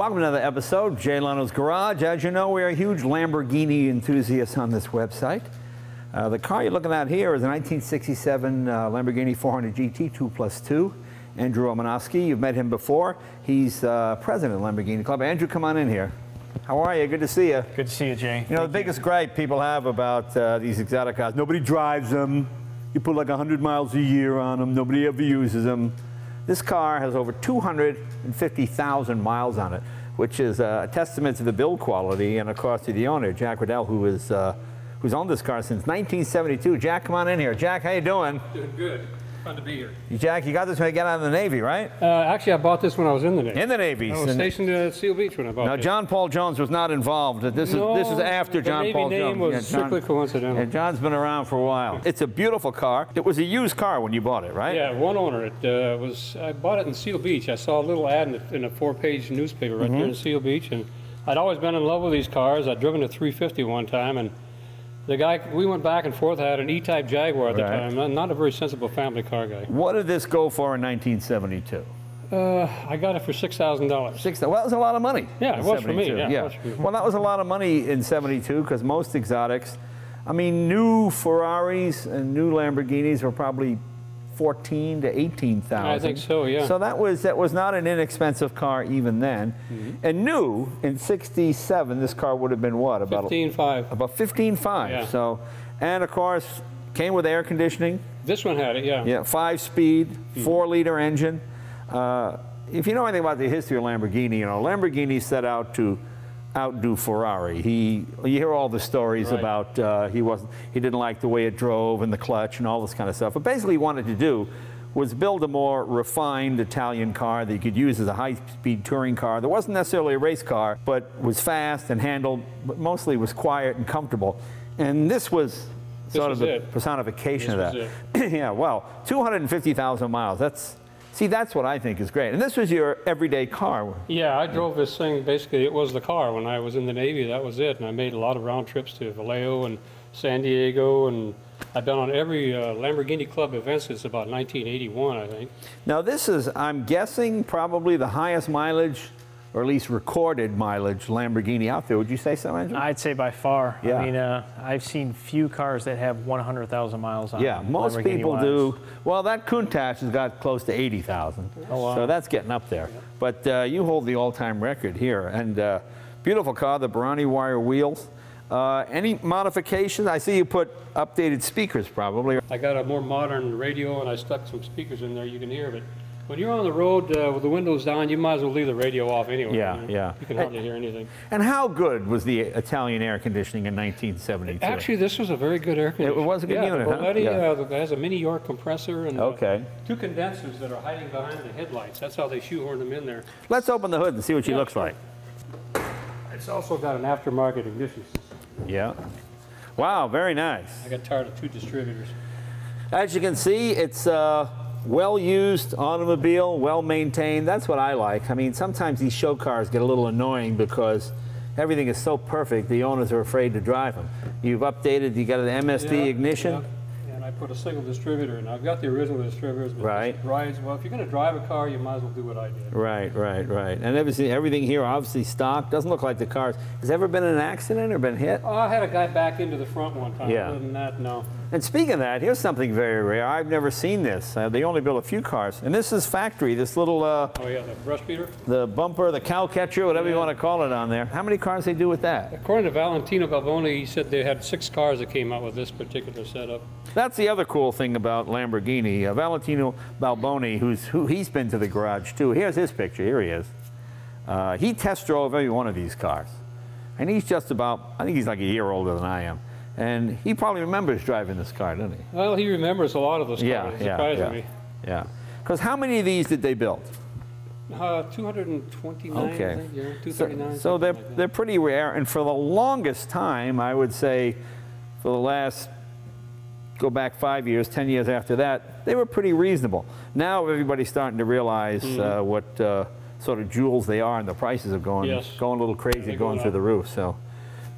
Welcome to another episode, of Jay Leno's Garage. As you know, we are a huge Lamborghini enthusiasts on this website. Uh, the car you're looking at here is a 1967 uh, Lamborghini 400 GT 2 plus 2. Andrew Romanowski, you've met him before. He's uh, president of Lamborghini Club. Andrew, come on in here. How are you? Good to see you. Good to see you, Jay. You know, the biggest gripe people have about uh, these exotic cars, nobody drives them. You put like 100 miles a year on them. Nobody ever uses them. This car has over 250,000 miles on it, which is a testament to the build quality and, of course, to the owner, Jack Riddell, who is uh, who's owned this car since 1972. Jack, come on in here. Jack, how you doing? Doing good. Fun to be here. Jack, you got this when you got out of the Navy, right? Uh, actually, I bought this when I was in the Navy. In the Navy. I was stationed at Seal Beach when I bought it. Now, this. John Paul Jones was not involved. This is no, this is after John Navy Paul name Jones. was Yeah, John- strictly coincidental. Yeah, John's been around for a while. It's a beautiful car. It was a used car when you bought it, right? Yeah, one owner. It uh, was. I bought it in Seal Beach. I saw a little ad in a, in a four-page newspaper right there in Mm-hmm. Seal Beach, and I'd always been in love with these cars. I'd driven a 350 one time, and the guy we went back and forth. I had an E-Type Jaguar at the Right. time. Not, not a very sensible family car guy. What did this go for in 1972? Uh, I got it for six thousand dollars. Six. Well, that was a lot of money. Yeah, it was for me, 72. yeah, for me. Well, that was a lot of money in 72 because most exotics, I mean, new Ferraris and new Lamborghinis were probably 14 to 18,000. I think so, yeah. So that was that was not an inexpensive car even then. Mm-hmm. And new in 67, this car would have been what about Fifteen-five. about 15.5. Yeah. So, and of course, came with air conditioning. This one had it. Yeah. Yeah, five speed, four liter engine. Uh, if you know anything about the history of Lamborghini, you know, Lamborghini set out to outdo Ferrari. He, you hear all the stories Right. about uh, he wasn't, he didn't like the way it drove and the clutch and all this kind of stuff. But basically, he wanted to do was build a more refined Italian car that you could use as a high-speed touring car. That wasn't necessarily a race car, but was fast and handled, but mostly was quiet and comfortable. And this was sort was of the it. personification This of that. yeah, well, 250,000 miles. That's see, that's what I think is great. And this was your everyday car. Yeah, I drove this thing. Basically, it was the car when I was in the Navy. That was it, and I made a lot of round trips to Vallejo and San Diego, and I've been on every uh, Lamborghini Club event since about 1981, I think. Now, this is, I'm guessing, probably the highest mileage, or at least recorded mileage Lamborghini out there. Would you say so, Andrew? I'd say by far. Yeah. I mean, uh, I've seen few cars that have 100,000 miles on yeah, them, most people wise. do. Well, that Countach has got close to 80,000. Oh, wow. So that's getting up there. But uh, you hold the all-time record here. And uh, beautiful car, the Borrani wire wheels. Uh, any modifications? I see you put updated speakers probably. I got a more modern radio, and I stuck some speakers in there you can hear. But when you're on the road uh, with the windows down, you might as well leave the radio off anyway. Yeah, yeah. You can hardly hear anything. And how good was the Italian air conditioning in 1972? Actually, this was a very good air conditioner. It was a good yeah, unit, the huh? Yeah. uh, has a mini York compressor and uh, two condensers that are hiding behind the headlights. That's how they shoehorn them in there. Let's open the hood and see what she Yeah, looks sure. like. It's also got an aftermarket ignition system. Yeah. Wow, very nice. I got tired of two distributors. As you can see, it's a well-used automobile, well-maintained. That's what I like. I mean, sometimes these show cars get a little annoying because everything is so perfect, the owners are afraid to drive them. You've updated, you got an MSD Yeah, ignition. yeah. And I put a single distributor in. I've got the original distributors, but Right. rides well. If you're going to drive a car, you might as well do what I did. Right, right, right. And everything, everything here obviously stock. Doesn't look like the cars. Has ever been in an accident or been hit? Oh, I had a guy back into the front one time. Yeah. Other than that, no. And speaking of that, here's something very rare. I've never seen this. Uh, they only build a few cars. And this is factory, this little, uh, Oh yeah, the brush beater. the bumper, the cow catcher, whatever you want to call it on there. How many cars they do with that? According to Valentino Balboni, he said they had six cars that came out with this particular setup. That's the other cool thing about Lamborghini. Uh, Valentino Balboni, who's who he's been to the garage too. Here's his picture. Here he is. Uh, he test drove every one of these cars, and he's just about. I think he's like a year older than I am, and he probably remembers driving this car, doesn't he? Well, he remembers a lot of those Yeah, cars, yeah, surprisingly. yeah, yeah. Because how many of these did they build? Uh, 229, Okay. I think, yeah, So, 239. so they're like they're pretty rare, and for the longest time, I would say, for the last go back five years, ten years after that, they were pretty reasonable. Now everybody's starting to realize uh, what uh, sort of jewels they are, and the prices are going Yes. going a little crazy, going going through the roof. So,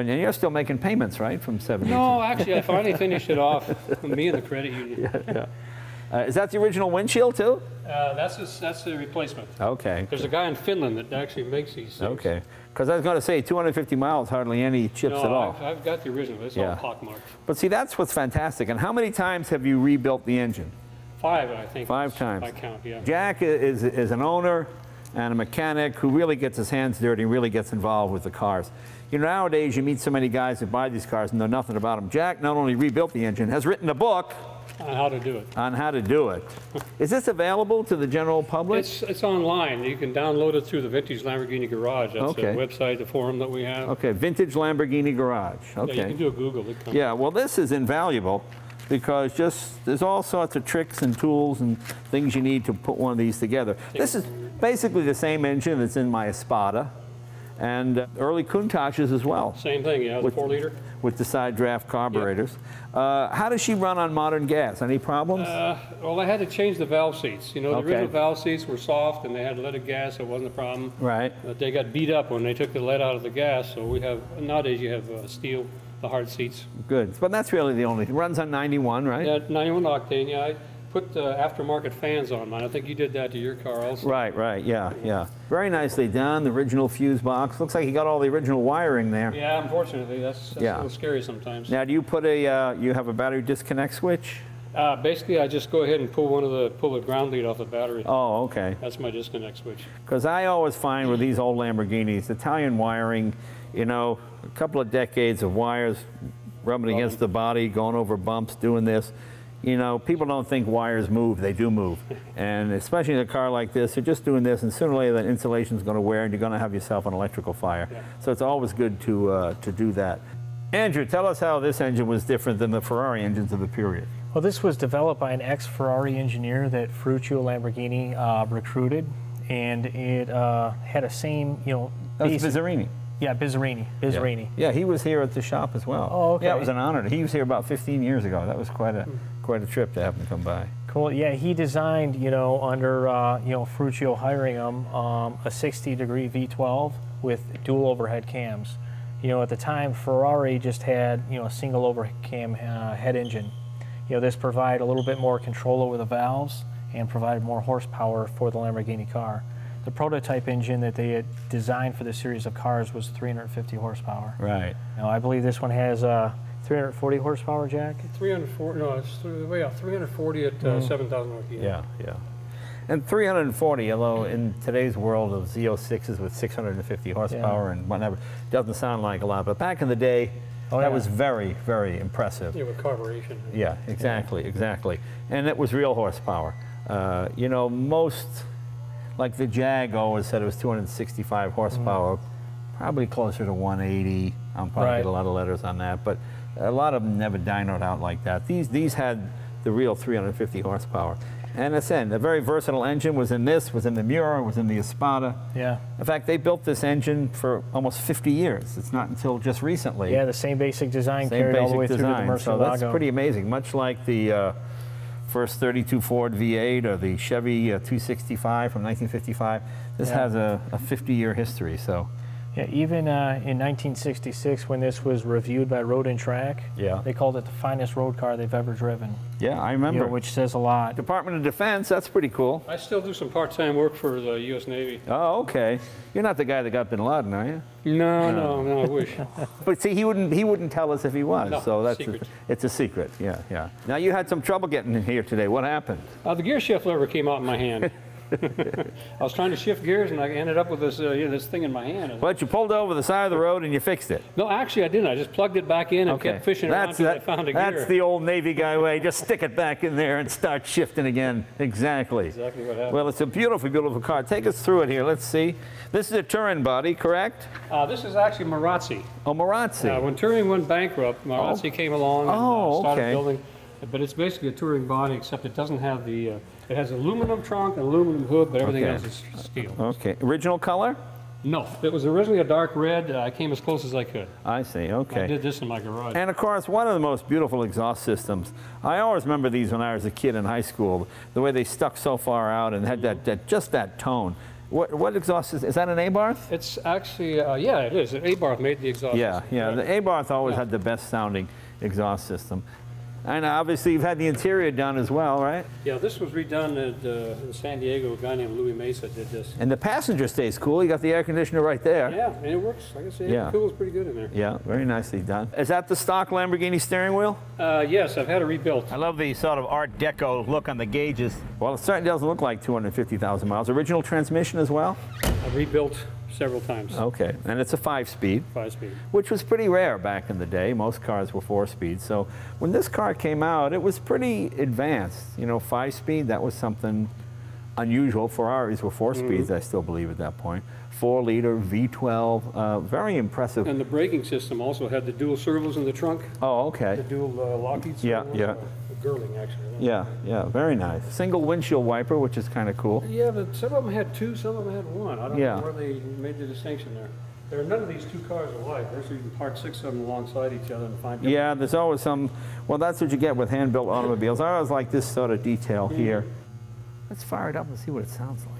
and you're still making payments, right, from 70? No, actually, I finally finished it off. Me and the credit union. Yeah, Uh, is that the original windshield too? Uh, that's, a, that's the replacement. Okay. There's a guy in Finland that actually makes these things. Okay. Because I was going to say 250 miles, hardly any chips No, at all. I've, I've got the original. It's Yeah. all pockmarked. But see, that's what's fantastic. And how many times have you rebuilt the engine? Five, I think. Five times. I count, yeah. Jack is, is an owner and a mechanic who really gets his hands dirty, and really gets involved with the cars. You know, nowadays you meet so many guys that buy these cars and know nothing about them. Jack not only rebuilt the engine, has written a book On how to do it. on how to do it. Is this available to the general public? It's, it's online. You can download it through the Vintage Lamborghini Garage. That's Okay. the website, the forum that we have. Okay, vintage Lamborghini garage. Okay. Yeah, you can do a Google. It comes. Yeah, well, this is invaluable because just there's all sorts of tricks and tools and things you need to put one of these together. This is basically the same engine that's in my Espada and uh, early Countach's as well Same thing, yeah, the With- four liter. with the side draft carburetors. Uh, how does she run on modern gas? Any problems? Uh, well, I had to change the valve seats. You know, the Okay. original valve seats were soft and they had leaded gas, so it wasn't a problem. right. But they got beat up when they took the lead out of the gas, so we have, nowadays you have uh, steel, the hard seats. Good. But that's really the only. It runs on 91, right? Yeah, 91 octane, yeah, I put the aftermarket fans on mine. I think you did that to your car also. Right, right, yeah, yeah. Very nicely done. The original fuse box. Looks like you got all the original wiring there. Yeah, unfortunately, that's, that's Yeah. a little scary sometimes. Now, do you put a, uh, you have a battery disconnect switch? Uh, basically, I just go ahead and pull one of the, pull the ground lead off the battery. Oh, okay. That's my disconnect switch. Because I always find with these old Lamborghinis, Italian wiring, you know, a couple of decades of wires rubbing against the body, going over bumps, doing this. You know, people don't think wires move. They do move. And especially in a car like this, you're just doing this, and sooner or later that insulation is going to wear, and you're going to have yourself an electrical fire. Yeah. So it's always good to, uh, to do that. Andrew, tell us how this engine was different than the Ferrari engines of the period. Well, this was developed by an ex-Ferrari engineer that Ferruccio Lamborghini uh, recruited, and it uh, had a same, you know, That was Bizzarrini. Yeah, Bizzarrini, Bizzarrini. Yeah, he was here at the shop as well. Oh, okay. Yeah, it was an honor. He was here about 15 years ago. That was quite a quite a trip to have him come by. Cool. Yeah, he designed, you know, under uh, you know Ferruccio hiring him, um, a 60-degree V12 with dual overhead cams. You know, at the time, Ferrari just had you know a single overhead cam uh, head engine. You know, this provided a little bit more control over the valves and provided more horsepower for the Lamborghini car. The prototype engine that they had designed for this series of cars was 350 horsepower. Right. Now, I believe this one has uh, 340 horsepower, Jack. 340, no, it's, th- way out, 340 at uh, 7,000 RPM. Yeah, yeah. And 340, although in today's world of Z06s with 650 horsepower and whatever, doesn't sound like a lot. But back in the day, Oh, that yeah. was very, very impressive. Yeah, with carburation. Yeah, exactly, exactly. And it was real horsepower. Uh, you know, most, like the Jag always said it was 265 horsepower, probably closer to 180. I'm probably Right. get a lot of letters on that, but a lot of them never dynoed out like that. These these had the real 350 horsepower. And as I said, a very versatile engine was in this, was in the Miura, was in the Espada. Yeah. In fact, they built this engine for almost 50 years. It's not until just recently. Yeah, the same basic design Same carried all the way design. through to the so that's pretty amazing. Much like the uh, first 32 Ford V8 or the Chevy uh, 265 from 1955. This Yeah. has a, a 50-year history. So Yeah, even uh, in 1966, when this was reviewed by Road and Track, Yeah. they called it the finest road car they've ever driven. yeah, I You remember. know, which says a lot. Department of Defense. That's pretty cool. I still do some part-time work for the U.S. Navy. Oh, okay. You're not the guy that got Bin Laden, are you? No, no, no, I wish. But see, he wouldn't. He wouldn't tell us if he was. No, so that's secret. A, it's a secret. Yeah, yeah. Now you had some trouble getting in here today. What happened? Uh, the gear shift lever came out in my hand. I was trying to shift gears and I ended up with this, uh, you know, this thing in my hand. But you pulled over the side of the road and you fixed it. No, actually I didn't. I just plugged it back in and kept fishing around That's, until I found a that's gear. the old Navy guy way. Just stick it back in there and start shifting again. Exactly. Exactly what happened. Well, it's a beautiful, beautiful car. Take us through it here. Let's see. This is a Touring body, correct? Uh, this is actually Marazzi. Oh, Marazzi. Uh, when Touring went bankrupt, Marazzi came along and Oh, uh, started okay. building. But it's basically a touring body, except it doesn't have the. Uh, it has aluminum trunk and aluminum hood, but everything Okay. else is steel. okay. Original color? No, it was originally a dark red. Uh, I came as close as I could. I see. Okay. I Okay. did this in my garage. And of course, one of the most beautiful exhaust systems. I always remember these when I was a kid in high school. The way they stuck so far out and had that, that just that tone. What, what exhaust is? Is that an Abarth? It's actually, uh, yeah, it is. Abarth made the exhaust. Yeah, system, yeah. correct? The Abarth always had the best sounding exhaust system. And obviously you've had the interior done as well, right? Yeah, this was redone at, uh, in San Diego. A guy named Louis Mesa did this. And the passenger stays cool. You got the air conditioner right there. Yeah, and it works. Like I said, Yeah. it cools pretty good in there. Yeah, very nicely done. Is that the stock Lamborghini steering wheel? Uh, yes, I've had it rebuilt. I love the sort of Art Deco look on the gauges. Well, it certainly doesn't look like 250,000 miles. Original transmission as well? I've rebuilt several times. Okay, and it's a five-speed. Five speed. which was pretty rare back in the day. Most cars were four speed. So when this car came out, it was pretty advanced. You know, five speed, that was something unusual. Ferraris were 4 speeds, I still believe at that point. Four liter V12, uh, very impressive. And the braking system also had the dual servos in the trunk, Oh, the okay. dual uh, Lockheed Yeah, servos, yeah. Girling actually. Yeah, yeah, very nice. Single windshield wiper, which is kind of cool. Yeah, but some of them had two, some of them had one. I don't Yeah. know where they made the distinction there. There are none of these two cars alike. There's you can park six of them alongside each other and find. Yeah, there's always some, well, that's what you get with hand-built automobiles. I always like this sort of detail hmm. here. Let's fire it up and see what it sounds like.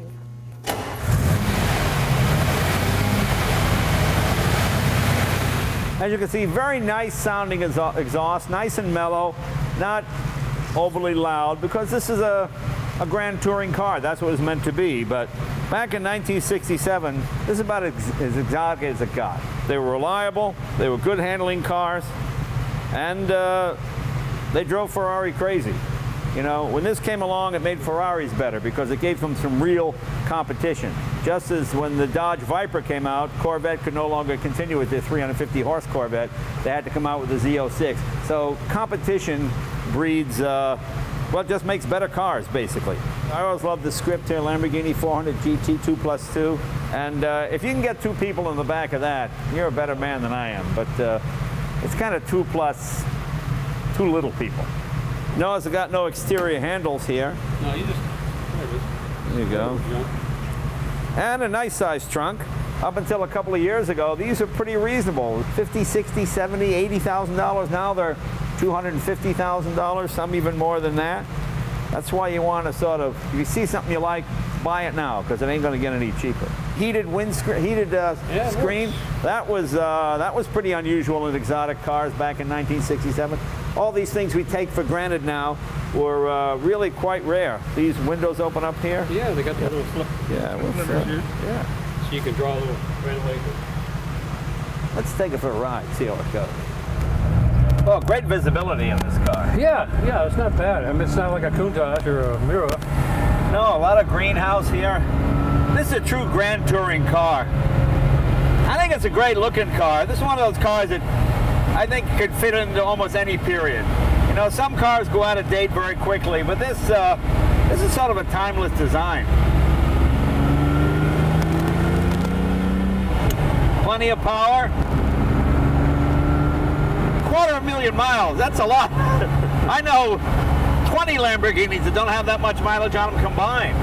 As you can see, very nice sounding exhaust, nice and mellow, not overly loud, because this is a, a grand touring car. That's what it was meant to be. But back in 1967, this is about as, as exotic as it got. They were reliable, they were good handling cars, and uh, they drove Ferrari crazy. You know, when this came along, it made Ferraris better because it gave them some real competition. Just as when the Dodge Viper came out, Corvette could no longer continue with their 350 horse Corvette. They had to come out with the Z06. So competition breeds, uh, well, just makes better cars, basically. I always love the script here, Lamborghini 400 GT 2 plus 2. And uh, if you can get two people in the back of that, you're a better man than I am. But uh, it's kind of two plus two little people. Notice I got no exterior handles here. No, you just. There it is. There you go. And a nice sized trunk. Up until a couple of years ago, these are pretty reasonable. 50, 60, 70, 80,000 dollars. Now they're 250,000 dollars, some even more than that. That's why you want to sort of, if you see something you like, buy it now because it ain't going to get any cheaper. Heated windscreen, heated uh, Yeah, it screen. That was uh, that was pretty unusual in exotic cars back in 1967. All these things we take for granted now were uh, really quite rare. These windows open up here. Yeah, they got the little flip. Yeah, well, Flipper uh, yeah. So you can draw a little ventilation. Let's take it for a ride, see how it goes. Well, great visibility in this car. Yeah, yeah, it's not bad. I mean, it's not like a Countach or a Miura. No, a lot of greenhouse here. This is a true grand touring car. I think it's a great looking car. This is one of those cars that I think could fit into almost any period. You know, some cars go out of date very quickly, but this uh, this is sort of a timeless design. Plenty of power. Quarter of a million miles, that's a lot. I know 20 Lamborghinis that don't have that much mileage on them combined.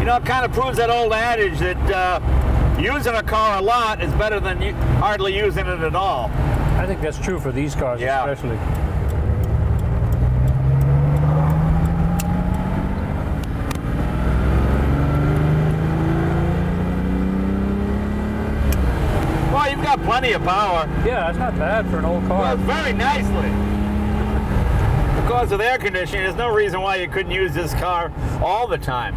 You know, it kind of proves that old adage that uh, using a car a lot is better than hardly using it at all. I think that's true for these cars Yeah. especially. You've got plenty of power. Yeah, it's not bad for an old car. Well, very nicely. Because with air conditioning, there's no reason why you couldn't use this car all the time.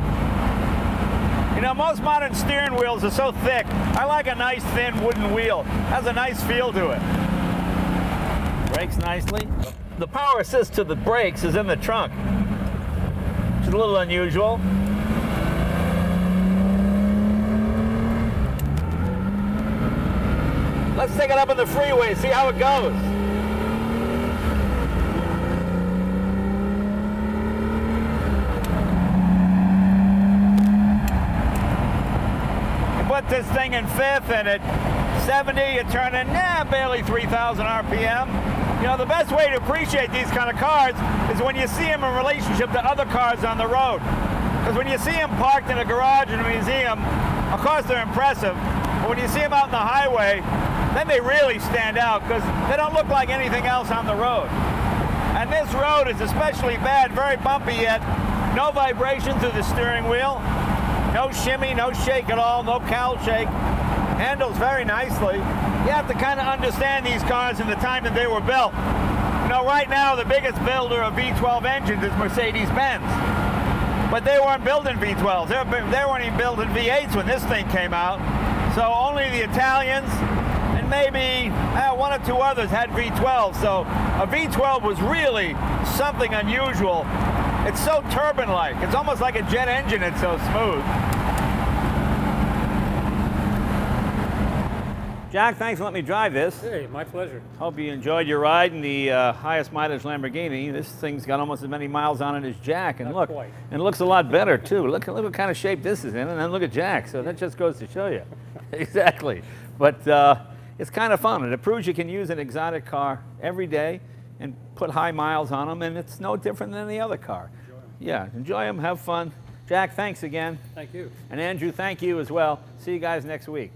You know, most modern steering wheels are so thick. I like a nice thin wooden wheel. Has a nice feel to it. Brakes nicely. The power assist to the brakes is in the trunk. Which is a little unusual. Let's take it up on the freeway, see how it goes. You put this thing in fifth and at 70 you turn in nah, barely 3,000 RPM. You know, the best way to appreciate these kind of cars is when you see them in relationship to other cars on the road. Because when you see them parked in a garage in a museum, of course they're impressive, but when you see them out on the highway, then they really stand out because they don't look like anything else on the road. And this road is especially bad, very bumpy yet. No vibration through the steering wheel. No shimmy, no shake at all, no cowl shake. Handles very nicely. You have to kind of understand these cars in the time that they were built. You know, right now the biggest builder of V12 engines is Mercedes-Benz. But they weren't building V12s. They, were, they weren't even building V8s when this thing came out. So only the Italians and maybe uh, one or two others had V12. So a V12 was really something unusual. It's so turbine-like. It's almost like a jet engine. It's so smooth. Jack, thanks for letting me drive this. Hey, my pleasure. Hope you enjoyed your ride in the uh, highest mileage Lamborghini. This thing's got almost as many miles on it as Jack, and Not look, quite. and it looks a lot better too. Look, look what kind of shape this is in, and then look at Jack. So that just goes to show you, exactly. But uh, it's kind of fun, and it proves you can use an exotic car every day and put high miles on them, and it's no different than any other car. Yeah, enjoy them, have fun. Jack, thanks again, Thank you. and Andrew, thank you as well. See you guys next week.